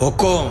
हुकुम